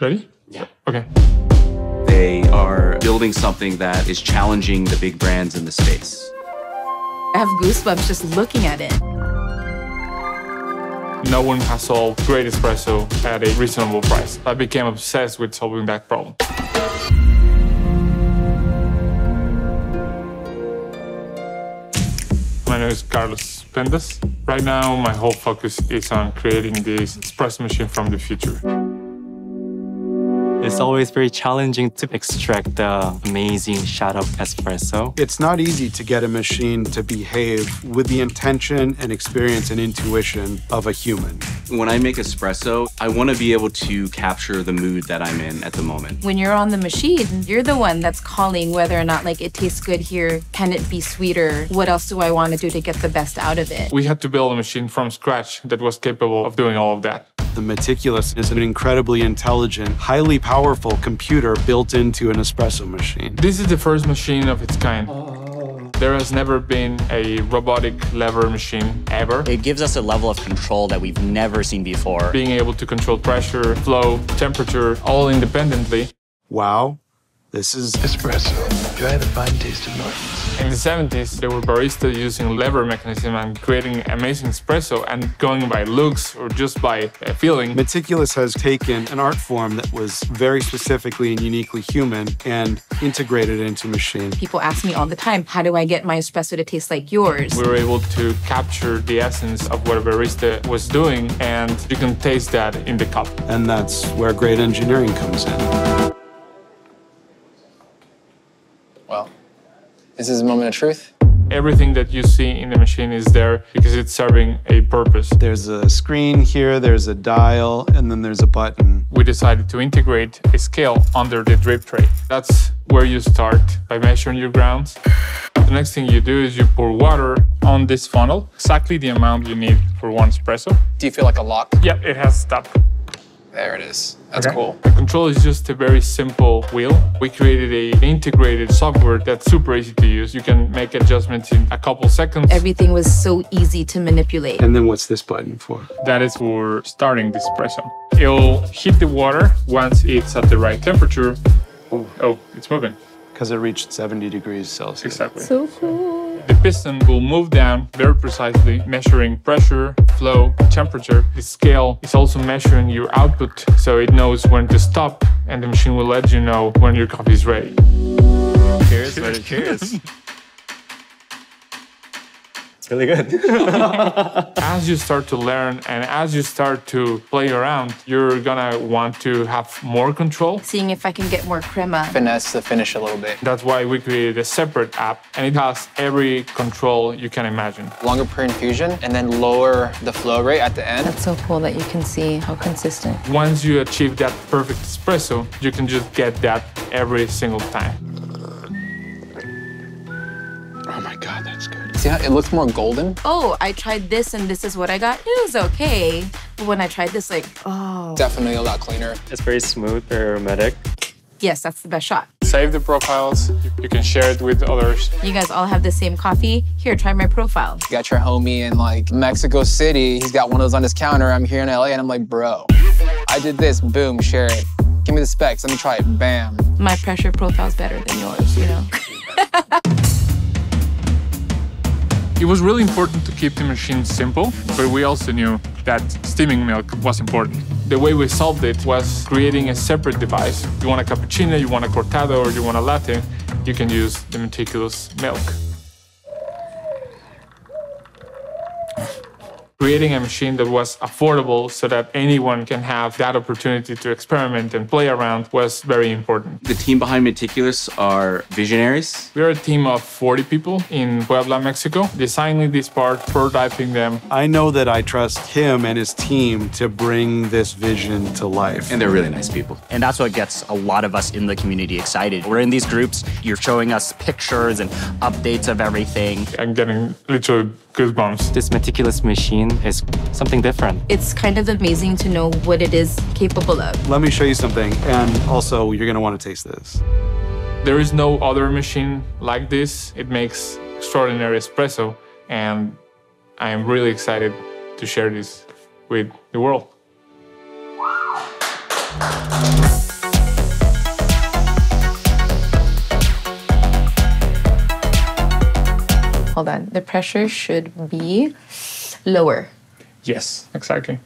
Ready? Yeah. Okay. They are building something that is challenging the big brands in the space. I have goosebumps just looking at it. No one has solved great espresso at a reasonable price. I became obsessed with solving that problem. Name is Carlos Pendas. Right now, my whole focus is on creating this espresso machine from the future. It's always very challenging to extract the amazing shot of espresso. It's not easy to get a machine to behave with the intention and experience and intuition of a human. When I make espresso, I want to be able to capture the mood that I'm in at the moment. When you're on the machine, you're the one that's calling whether or not like it tastes good here. Can it be sweeter? What else do I want to do to get the best out of it? We had to build a machine from scratch that was capable of doing all of that. The Meticulous is an incredibly intelligent, highly powerful computer built into an espresso machine. This is the first machine of its kind. There has never been a robotic lever machine ever. It gives us a level of control that we've never seen before. Being able to control pressure, flow, temperature, all independently. Wow, this is espresso. Try the fine taste of Norton's. In the 70s, there were baristas using lever mechanism and creating amazing espresso and going by looks or just by uh, feeling. Meticulous has taken an art form that was very specifically and uniquely human and integrated it into machine. People ask me all the time, how do I get my espresso to taste like yours? We were able to capture the essence of what a barista was doing and you can taste that in the cup. And that's where great engineering comes in. This is a moment of truth. Everything that you see in the machine is there because it's serving a purpose. There's a screen here, there's a dial, and then there's a button. We decided to integrate a scale under the drip tray. That's where you start by measuring your grounds. The next thing you do is you pour water on this funnel, exactly the amount you need for one espresso. Do you feel like a lock? Yep, it has stopped. There it is. That's Okay. cool. The control is just a very simple wheel. We created a integrated software that's super easy to use. You can make adjustments in a couple seconds. Everything was so easy to manipulate. And then what's this button for? That is for starting the espresso. It'll heat the water once it's at the right temperature. Oh, it's moving. Because it reached 70 degrees Celsius. Exactly. So cool. The piston will move down very precisely, measuring pressure, flow, temperature. The scale is also measuring your output, so it knows when to stop, and the machine will let you know when your coffee is ready. Cheers, buddy, cheers. It's really good. As you start to learn and as you start to play around, you're gonna want to have more control. Seeing if I can get more crema. Finesse the finish a little bit. That's why we created a separate app, and it has every control you can imagine. Longer pre-infusion and then lower the flow rate at the end. That's so cool that you can see how consistent. Once you achieve that perfect espresso, you can just get that every single time. Oh my God, that's good. See how it looks more golden? Oh, I tried this and this is what I got. It was okay. But when I tried this, like, oh. Definitely a lot cleaner. It's very smooth, very aromatic. Yes, that's the best shot. Save the profiles. You can share it with others. You guys all have the same coffee. Here, try my profile. You got your homie in like Mexico City. He's got one of those on his counter. I'm here in LA and I'm like, bro, I did this. Boom, share it. Give me the specs. Let me try it. Bam. My pressure profile's better than yours, you know? It was really important to keep the machine simple, but we also knew that steaming milk was important. The way we solved it was creating a separate device. You want a cappuccino, you want a cortado, or you want a latte, you can use the meticulous milk. Creating a machine that was affordable so that anyone can have that opportunity to experiment and play around was very important. The team behind Meticulous are visionaries. We are a team of 40 people in Puebla, Mexico, designing this part, prototyping them, I know that I trust him and his team to bring this vision to life. And they're really nice people. And that's what gets a lot of us in the community excited. We're in these groups, you're showing us pictures and updates of everything. I'm getting literally goosebumps. This meticulous machine is something different. It's kind of amazing to know what it is capable of. Let me show you something, and also you're going to want to taste this. There is no other machine like this. It makes extraordinary espresso, and I am really excited to share this with the world. Hold on, the pressure should be lower. Yes, exactly.